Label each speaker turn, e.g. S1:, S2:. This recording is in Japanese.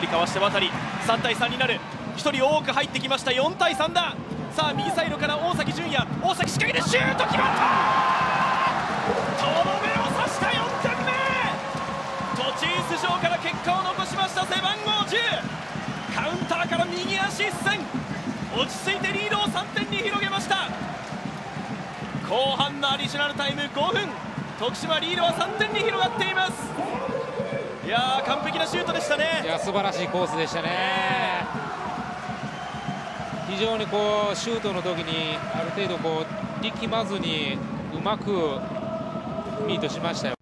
S1: 人かわして渡り3対3になる。1人多く入ってきました。4対3だ。さあ右サイドから大崎純也。大崎仕掛けてシュート決まった。とどめを刺した4点目。途中出場から結果を残しました。背番号10カウンターから右足一閃。落ち着いてリードを3点に広げました。後半のアディショナルタイム5分。徳島リードは3点に広がっています。やー完璧なシュートでしたね。
S2: いや素晴らしいコースでしたね。非常にこうシュートの時にある程度こう力まずにうまくミートしましたよ。